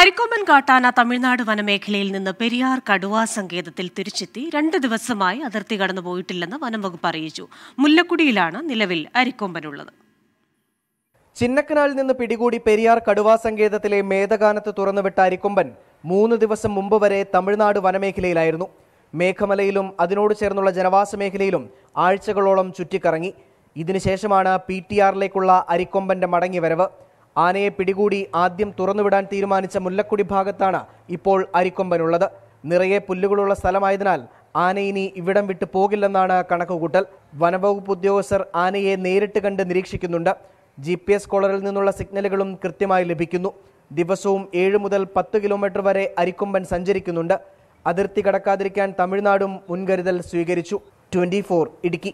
അരിക്കൊമ്പൻ കാട്ടാന തമിഴ്നാട് വനമേഖലയിൽ നിന്ന് പെരിയാർ കടുവാ സങ്കേതത്തിൽ തിരിച്ചെത്തി രണ്ട് ദിവസമായി അതിർത്തി കടന്നു പോയിട്ടില്ലെന്ന് വനംവകുപ്പ് അറിയിച്ചു. മുല്ലക്കുടിയിലാണ് നിലവിൽ അരിക്കൊമ്പനുള്ളത്. ചിന്നക്കനാലിൽ നിന്ന് പിടികൂടി പെരിയാർ കടുവാ സങ്കേതത്തിലെ മേധഗാനത്ത് തുറന്നുവിട്ട അരിക്കൊമ്പൻ മൂന്ന് ദിവസം മുമ്പ് വരെ തമിഴ്നാട് വനമേഖലയിലായിരുന്നു. മേഘമലയിലും അതിനോട് ചേർന്നുള്ള ജനവാസ മേഖലയിലും ആഴ്ചകളോളം ചുറ്റിക്കറങ്ങി. ഇതിനുശേഷമാണ് പി ടി ആറിലേക്കുള്ള അരിക്കൊമ്പന്റെ മടങ്ങിവരവ്. ആനയെ പിടികൂടി ആദ്യം തുറന്നുവിടാൻ തീരുമാനിച്ച മുല്ലക്കുടി ഭാഗത്താണ് ഇപ്പോൾ അരിക്കൊമ്പനുള്ളത്. നിറയെ പുല്ലുകളുള്ള സ്ഥലമായതിനാൽ ആന ഇനി ഇവിടം വിട്ടു പോകില്ലെന്നാണ് കണക്കുകൂട്ടൽ. വനവകുപ്പ് ഉദ്യോഗസ്ഥർ ആനയെ നേരിട്ട് കണ്ട് നിരീക്ഷിക്കുന്നുണ്ട്. ജി പി എസ് കോളറിൽ നിന്നുള്ള സിഗ്നലുകളും കൃത്യമായി ലഭിക്കുന്നു. ദിവസവും ഏഴ് മുതൽ പത്ത് കിലോമീറ്റർ വരെ അരിക്കൊമ്പൻ സഞ്ചരിക്കുന്നുണ്ട്. അതിർത്തി കടക്കാതിരിക്കാൻ തമിഴ്നാടും മുൻകരുതൽ സ്വീകരിച്ചു. ട്വന്റി ഇടുക്കി.